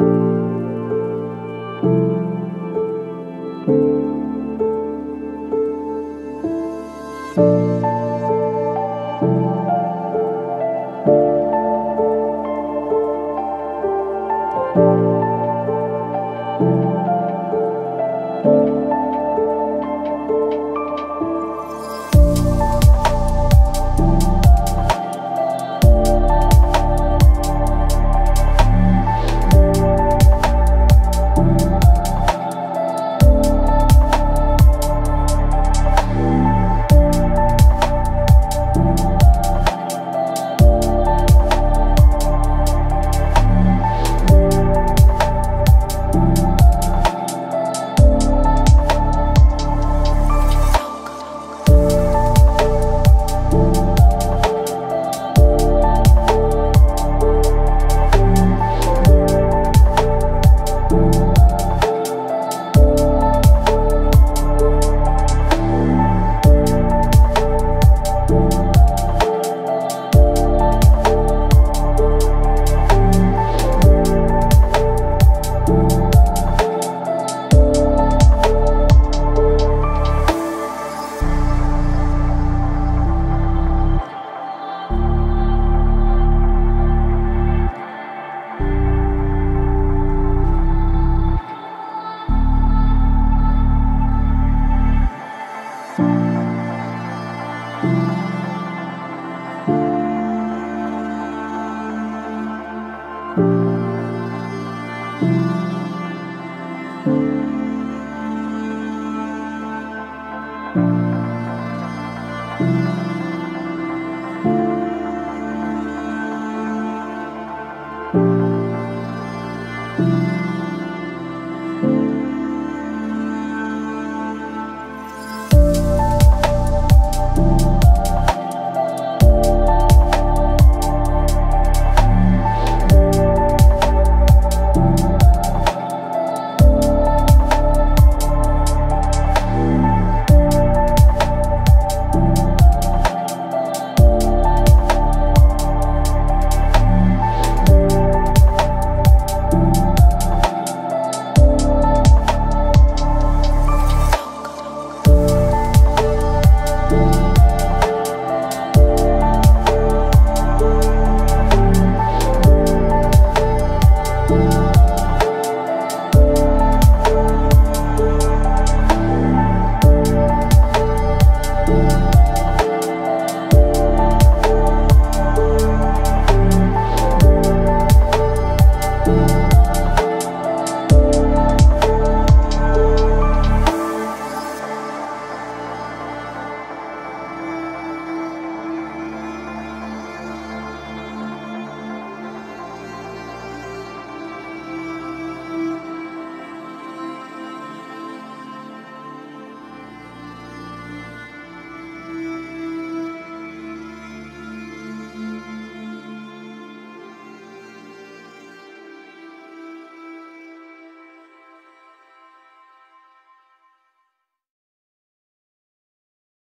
you.